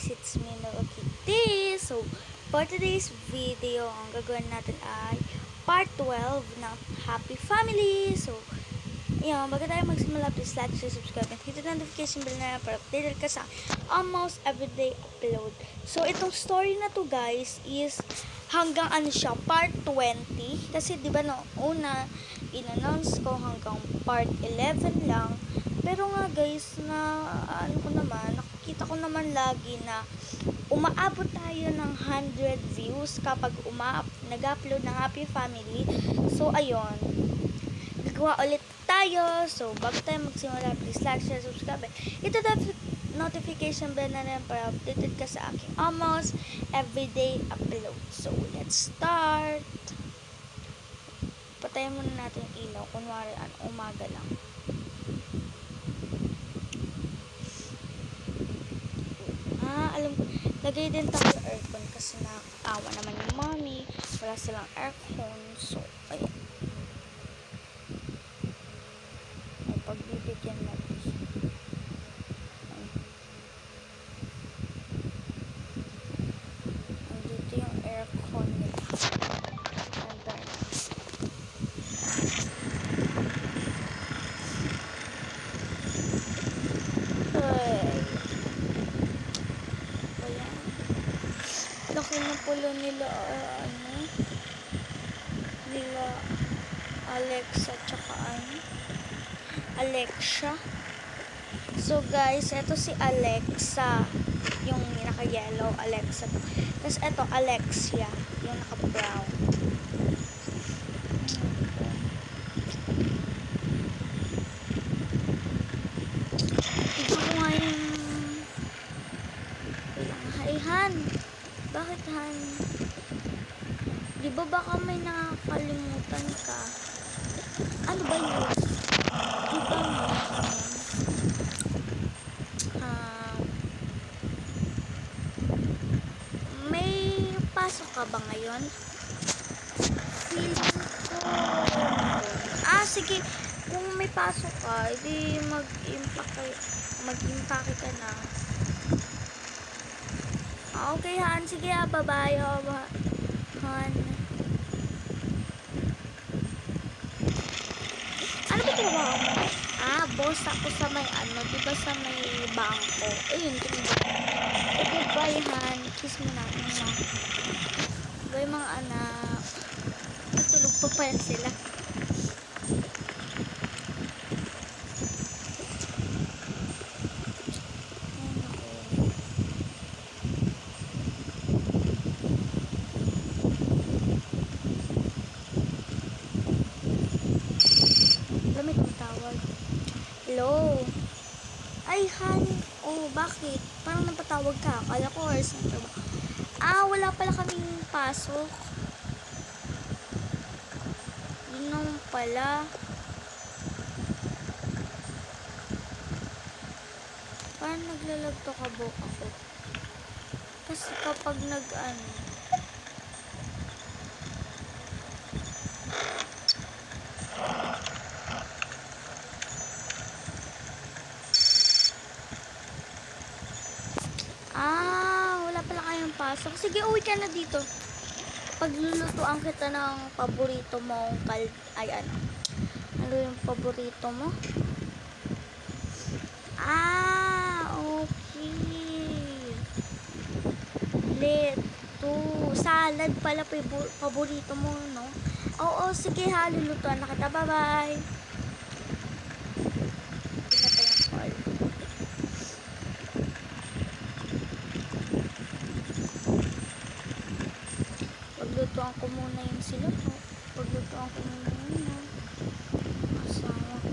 guys, it's me, Kitty. So, for today's video, ang gagawin natin ay part 12 ng Happy Family. So, yun, bago tayo magsimula, please like, share, subscribe, and hit the notification bell na para updated ka sa almost everyday upload. So, itong story na to guys is hanggang ano siya, part 20. Kasi di ba no, una, in-announce ko hanggang part 11 lang. Pero nga guys, na ano ko naman, nakikita ko naman lagi na umaabot tayo ng 100 views kapag uma nag-upload ng Happy Family. So, ayun. Gagawa ulit tayo. So, bago tayo magsimula, please like, share, subscribe. Ito the notification bell na rin para updated ka sa aking almost everyday upload. So, let's start. Patayin muna natin yung ilaw. Kunwari, ano, umaga lang. Ah, alam ko. Lagay din tayo aircon kasi nakakawa naman yung mommy. Wala silang aircon. So, ayun. Ay, pagbibigyan natin siya. Ayun. Andito yung aircon nila. Andar na. Ay. Ayan. Laki na pala nila, ah, ano, nila Alexa tsaka ano, Alexia. So guys, ito si Alexa, yung naka-yellow, Alexa. Tapos ito, Alexia, yung naka-brown. Ito ko nga yung... Wait, Hi, Han. Bakit, Han? Di ba baka may nakakalimutan ka? Ano ba yun? Di ba mo? Ah, may pasok ka ba ngayon? Feeling ko... Ah, sige. Kung may pasok ka, edi mag-impake, mag-impake ka na. Ah, okay, Han. Sige, ah. Bye-bye. Oh, Han. Ano ba trabaho mo? Ah, boss ako sa may ano, di ba sa may bangko? Ayun, tingin So, goodbye, Han. Kiss mo na. Bye, mga anak. Natulog pa pa sila. Ay, naku. Lamit ang tawag. Hello? Ay, Han. Oh, bakit? Parang napatawag ka. Akala ko ng trabaho. Ah, wala pala kaming pasok. Yun pala. Parang naglalag to kabok ako. Kasi kapag nag ano, Ah, wala pala kayong pasok. Sige, uwi ka na dito. Paglulutuan kita ng paborito mong kal... Ay, ano? Ano yung paborito mo? Ah, okay. Leto. Salad pala pabo- paborito mo, no? Oo, sige ha. Lulutuan na kita. Bye-bye. Pinatay ang call. Paglutuan ko muna yung sila po. Paglutuan ko muna yun. Asawa ko.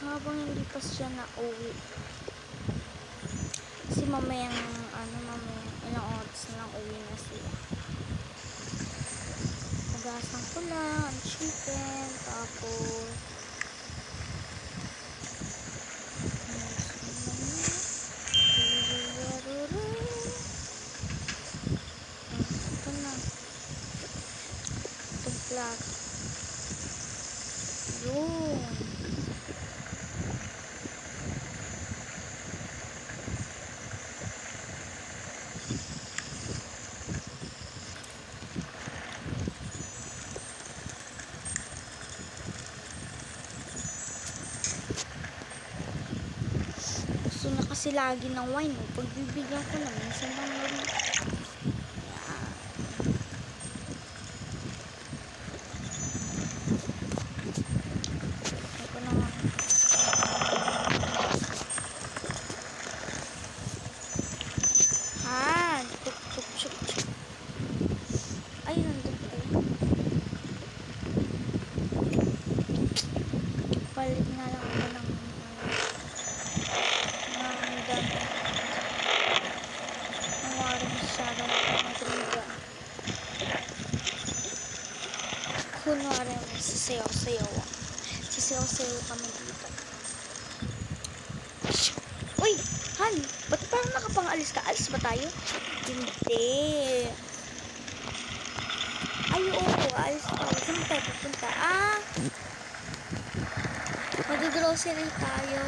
Habang hindi pa siya na uwi. Kasi mamayang, ano, mamayang ilang oras na lang uwi na sila. Magasan ko ang chicken. Tapos, ito na. Itong plato. Yun. Kasi lagi ng wine. Oh. Pagbibigyan ko na, minsan lang naman. Yan. Ako na nga. Han, tuk tuk chuk chuk. Ay, nandun pa yun. Palit nga lang ako ng uh, ng dami. Nawari masyadong madriga. Kunwari, sasayaw-sayaw. Sasayaw-sayaw kami dito. Uy! Han! Ba't parang nakapangalis ka? Alis ba tayo? Hindi. Ay, oo. Alis tayo. Saan tayo pupunta? Ah! Mag-grocery tayo.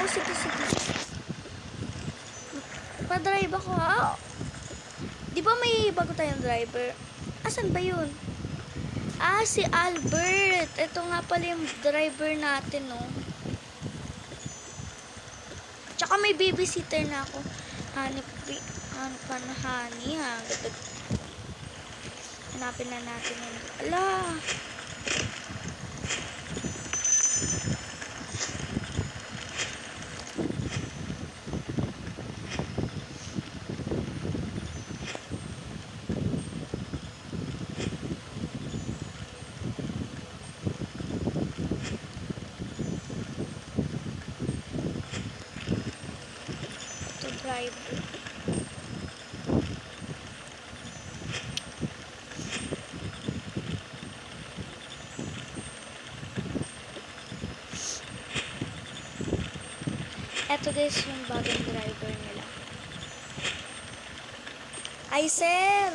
Oh, sige, sige. Pa-drive ako, ha? Di ba may bago tayong driver? Asan ba yun? Ah, si Albert. Ito nga pala yung driver natin, no? Tsaka may babysitter na ako. Hanip, hanip pa na honey, ha? Hanapin na natin yun. Ala! to drive. Eto guys yung bagong driver nila. Ay sir!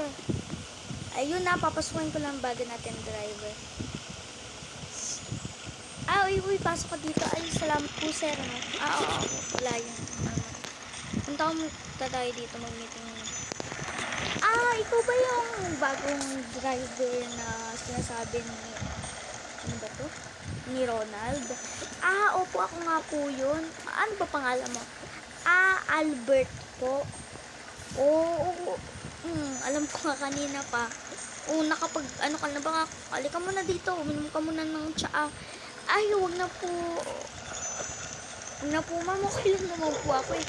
Ayun na, papasukin ko lang bago natin driver. Ah, uy, uy, pasok ka dito. Ay, salamat po sir. No? Ah, oo, oo, wala yun. Punta ko muna dito mag-meeting. Ah, ikaw ba yung bagong driver na sinasabi ni... Ano ba to? Ni Ronald? Ah, opo, ako nga po yun. Ano ba pangalan mo? Ah, Albert po. Oo, oo. Hmm, alam ko nga kanina pa. Oo, nakapag, ano ka na ba? Halika muna dito. Uminom ka muna ng tsaa. Ay, wag na po. Wag na po, ma'am. Okay lang naman po ako eh.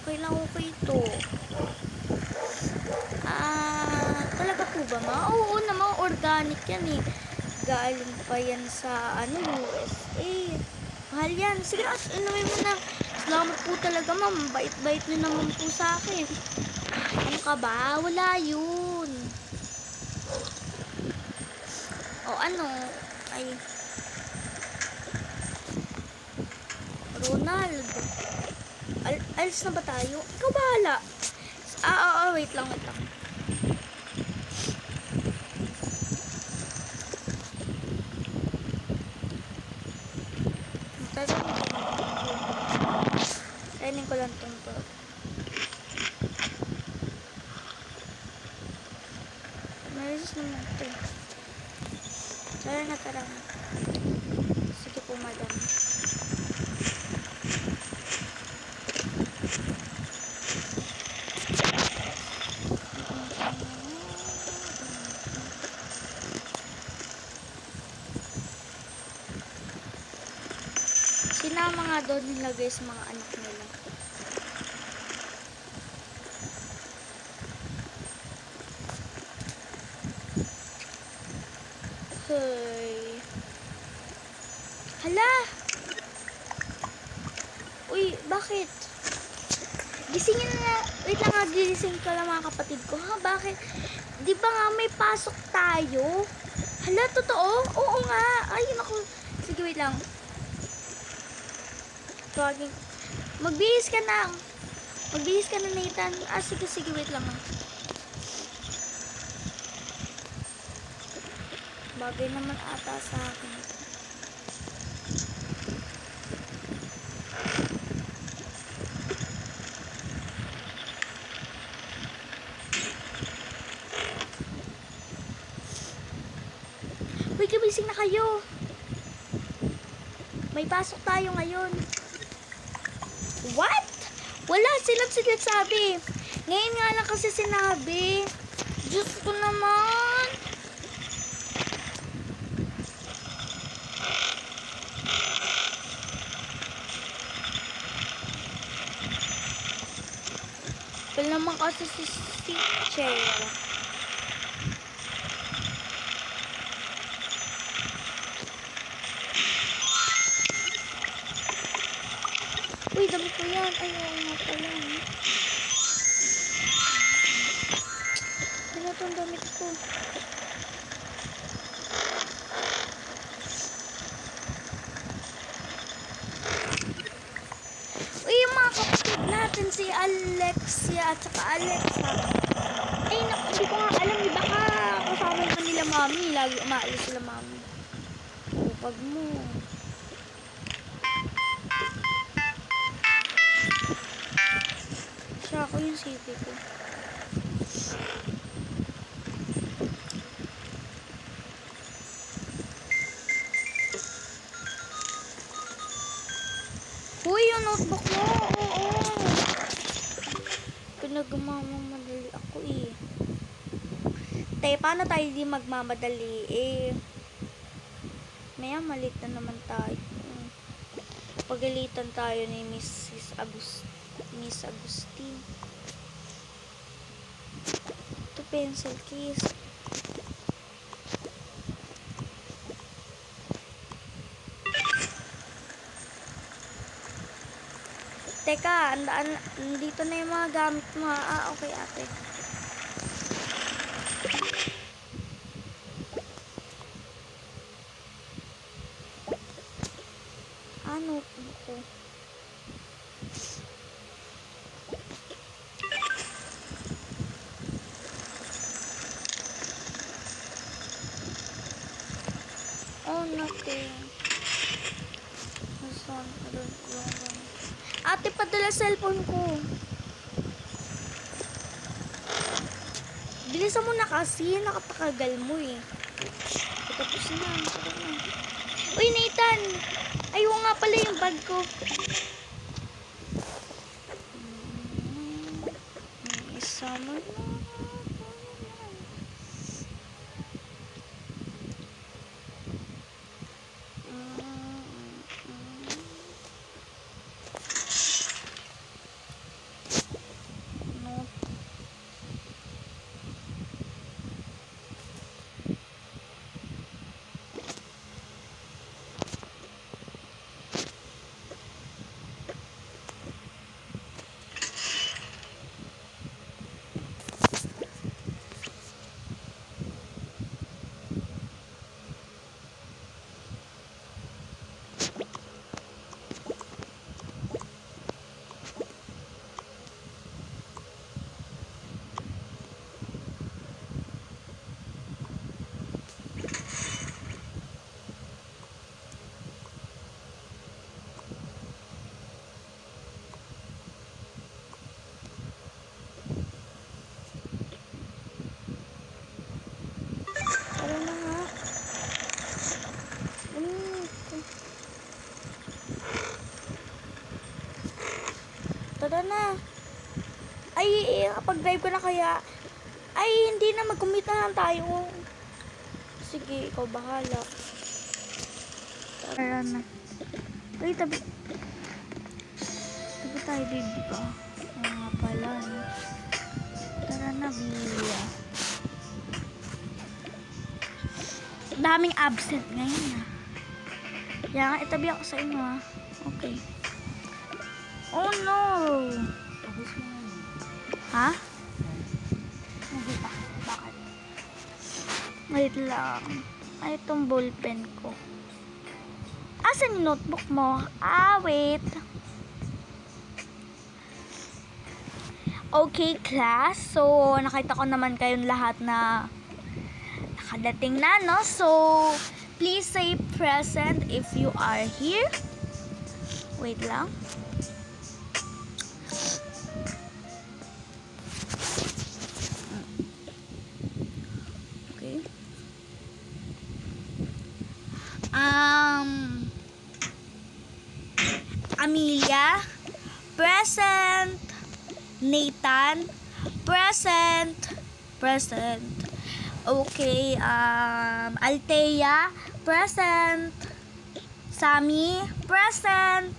Okay lang, okay to. Ah, talaga po ba, ma? Oo naman, organic yan eh. Galing pa yan sa, ano, USA. Mahal yan. Sige inumin mo na. Salamat po talaga, ma'am. Bait-bait nyo naman po sa akin. Ano ka ba? Wala yun. O ano? Ay. Ronald. Al alis na ba tayo? Ikaw bahala. Ah, ah, ah, wait lang, wait lang. Training ko lang tong to. Maris naman ito. Tara na, tara na. Sige po, madam. Sinama nilagay sa mga anak nila. Hey. Hala! Uy, bakit? Gisingin na. Wait lang nga, gising ka lang mga kapatid ko. Ha, bakit? Di ba nga may pasok tayo? Hala, totoo? Oo nga. Ay, naku. Sige, wait lang. Tawagin. Magbihis ka na. Magbihis ka na, Nathan. Ah, sige, sige, wait lang. ah. Bagay naman ata sa akin. Uy, gumising na kayo. May pasok tayo ngayon. Wala, silang silat sabi. Ngayon nga lang kasi sinabi. Diyos ko naman. Wala naman kasi si teacher. Uy, naku, hindi ko nga alam. Di baka kasama naman nila mami. Lagi umaalis sila mami. Upag mo. Siya ako yung CV ko. Paano tayo di magmamadali eh? Maya malit na naman tayo. Pagalitan tayo ni Mrs. Agust Miss Agustin. Ito pencil case. Teka, andaan, nandito na yung mga gamit mo. Ah, okay ate. Ah, notebook ko. Oh, nothing. This one, I don't wrong one. Ate, padala cellphone ko. Bilisan mo na kasi, nakapakagal mo eh. Tapos na. Uy, Nathan! Ayaw nga pala yung bag ko. Hmm, Isa mo na. No. Tara na nga. Mm, ito. Tara na. Ay, kapag drive ko na kaya, ay, hindi na mag-commit na lang tayo. Sige, ikaw bahala. Tara na. Uy, tabi. Tabi tayo, ba? Oo nga pala, no? Tara na, Bia. daming absent ngayon ah. Kaya nga, itabi ako sa inyo ah. Okay. Oh no! Ha? Hindi pa. Bakit? Wait lang. Ay, itong ballpen ko. Asan yung notebook mo? Ah, wait. Okay, class. So, nakita ko naman kayong lahat na nakadating na, no? So, please say present if you are here. Wait lang. Present. Nathan, present. Present. Okay, um, Althea, present. Sammy, present.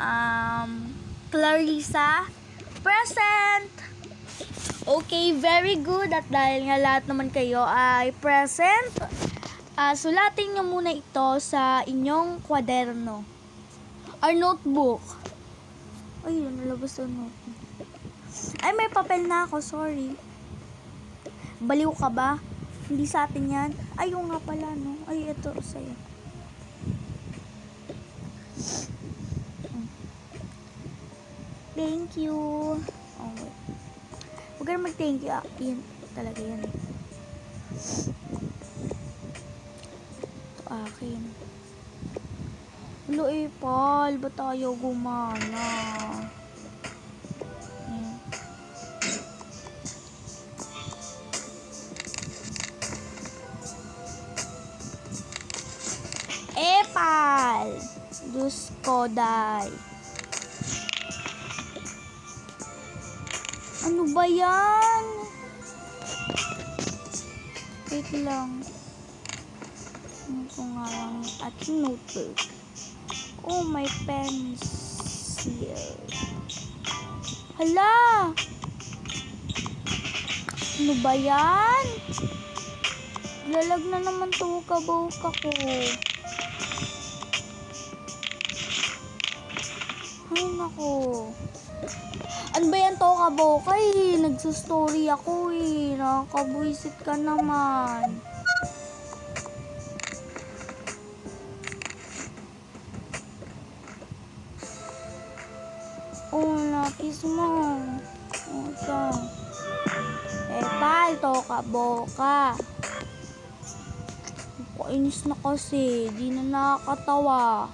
Um, Clarissa, present. Okay, very good. At dahil nga lahat naman kayo ay present, ah, sulatin nyo muna ito sa inyong kwaderno. Or notebook. Ay, yun, nalabas ang notebook. Ay, may papel na ako. Sorry. Baliw ka ba? Hindi sa atin yan. Ay, yung nga pala, no? Ay, ito, sa'yo. Thank you. Oh, wait. Huwag ka mag-thank you. Ah, yun, talaga yan. Ito akin. Hello, Epal. Ba't tayo gumana? Ayan. Epal! Diyos ko, day. Ano ba yan? Wait lang. Ano ko nga lang ating notebook. Oh, my pencil. Hala! Ano ba yan? Lalag na naman to kabuka ko. Ay, nako. Ano ba yan to kabuka eh? Nagsustory ako eh. Nakakabuisit ka naman. Napis mo. Ito. Eh, pal, to kaboka. Kainis na kasi. Di na nakakatawa.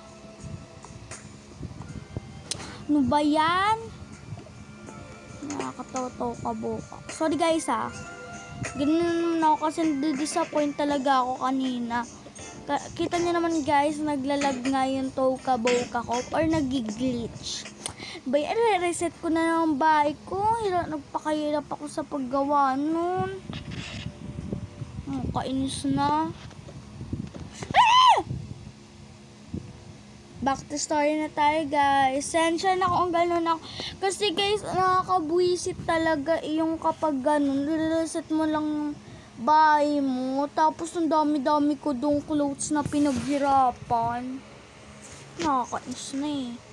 Ano ba yan? Nakakatawa to kaboka. Sorry guys ha. Ganun naman ako kasi disappoint talaga ako kanina. Ka- kita niyo naman guys, naglalag nga yung to kaboka ko or nag-glitch. Bay, reset ko na ng bike ko. Hira, nagpakahirap ako sa paggawa nun. Oh, kainis na. Ah! Back to story na tayo, guys. Sensya na kung gano'n ako. Kasi, guys, nakakabuisit talaga yung kapag gano'n. Reset mo lang bahay mo. Tapos, ang dami-dami ko dong clothes na pinaghirapan. Nakakainis na eh.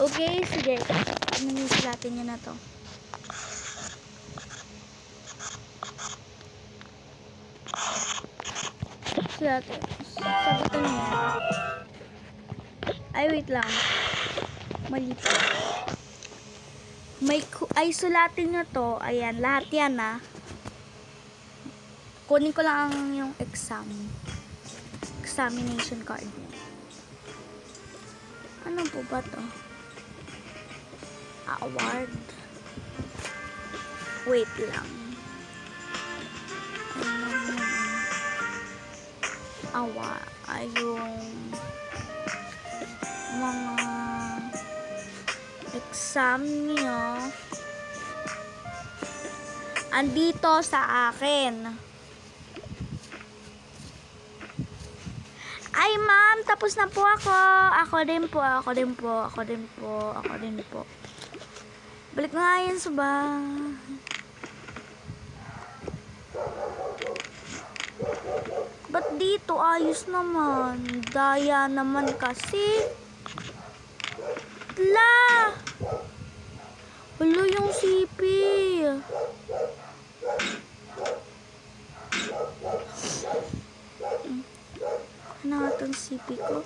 Okay, sige. Manisilatin nyo na to. Silatin. Sagutin nyo. Ay, wait lang. Mali pa. May, ay, sulatin nyo to. Ayan, lahat yan ah. Kunin ko lang yung exam. Examination card niya. Ano po ba to? Award. Wait lang. Ano yun? Awa. Ay, yung mga exam niyo andito sa akin. Ay, ma'am, tapos na po ako. Ako din po, ako din po, ako din po, ako din po. Balik na nga yan sa. Ba't dito? Ayos naman. Daya naman kasi. La! Hulo yung sipi. Ano sipi ko?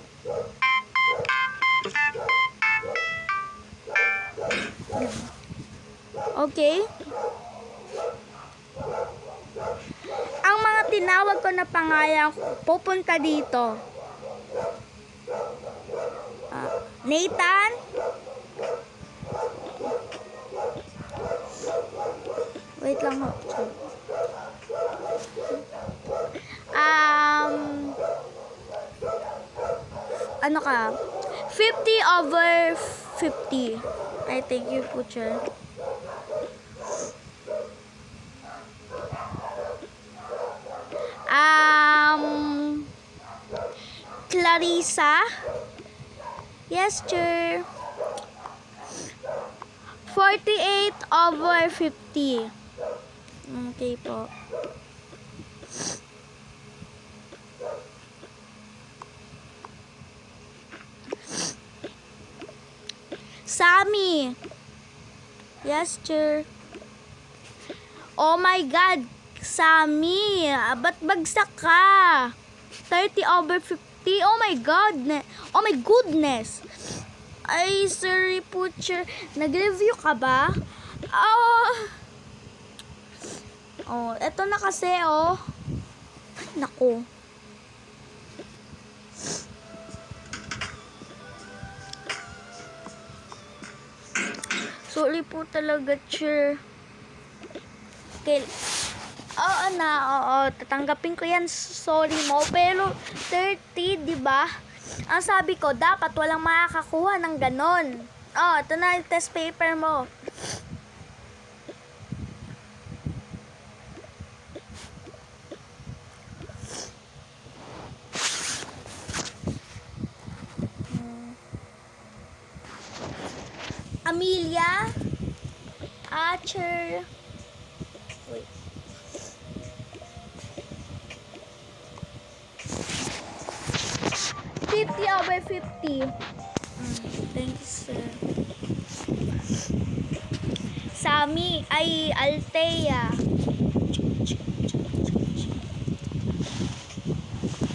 Okay. Ang mga tinawag ko na pangalan pupunta dito. Ah, Nathan? Wait lang ho. Um, ano ka, 50 over 50. I think you butcher. Um, Clarissa. Yes, sir. 48 over 50. Okay po. Sammy. Yes, sir. Oh my God, Sammy. Ba't bagsak ka? 30 over 50. Oh my God. Oh my goodness. Ay, sorry, Butcher. Nag-review ka ba? Oh. Oh, eto na kasi, oh. Ay, naku. Sorry po talaga, Sir. Okay. Oo na, oo. Tatanggapin ko yan. Sorry mo. Pero 30, di ba? Ang sabi ko, dapat walang makakakuha ng ganon. Oh, ito na yung test paper mo. Amelia, Archer, wait. Fifty over fifty. Mm, thank you, sir. Sami, ay, Altea.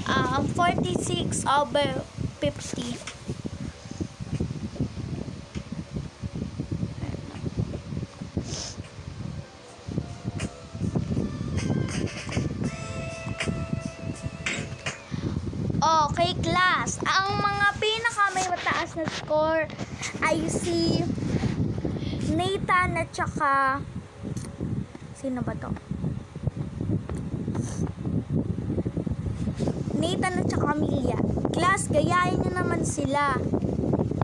Um, 46 over 50. Na score ay si Nathan at saka sino ba to? Nathan at saka Amelia. Class, gayahin nyo naman sila.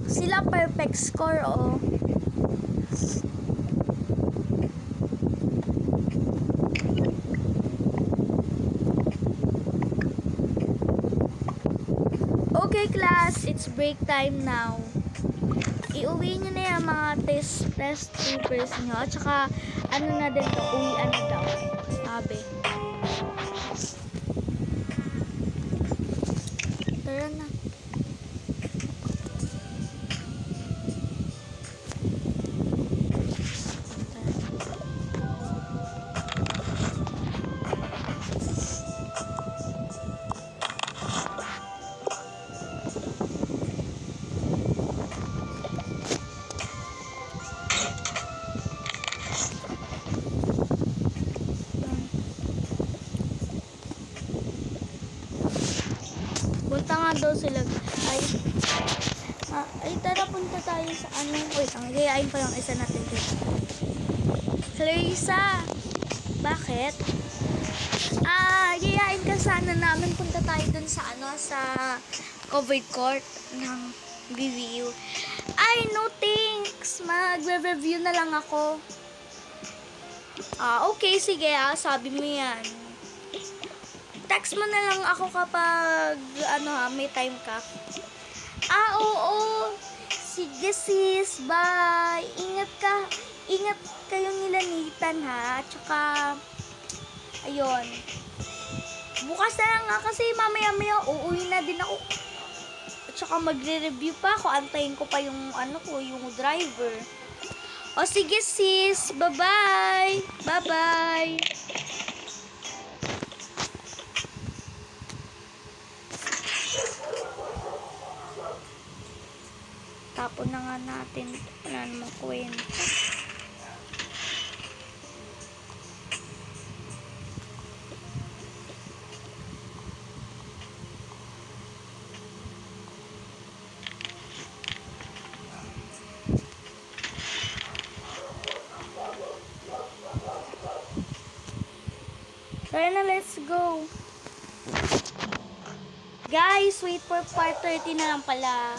Sila perfect score, oh. Class. It's break time now. Iuwi nyo na yung mga test, test papers nyo. At saka, ano na din uwian na daw. Sabi. Punta nga daw sila. Ay, ah, ay tara punta tayo sa ano. Wait, ang gayain pa yung isa natin dito. Clarissa! Bakit? Ah, gayain ka sana namin. Punta tayo dun sa ano, sa covered court ng BVU. Ay, no thanks. Magre-review na lang ako. Ah, okay, sige ah. Sabi mo yan text mo na lang ako kapag ano ha, may time ka. Ah, oo. Sige sis, bye. Ingat ka. Ingat kayo nila Nathan ha. Tsaka, ayun. Bukas na lang nga kasi mamaya maya uuwi na din ako. Tsaka magre-review pa ako. Antayin ko pa yung ano ko, yung driver. O sige sis, bye-bye. Bye-bye. Tapon na nga natin. Wala namang kwenta. Tara na, let's go. Guys, wait for part 30 na lang pala.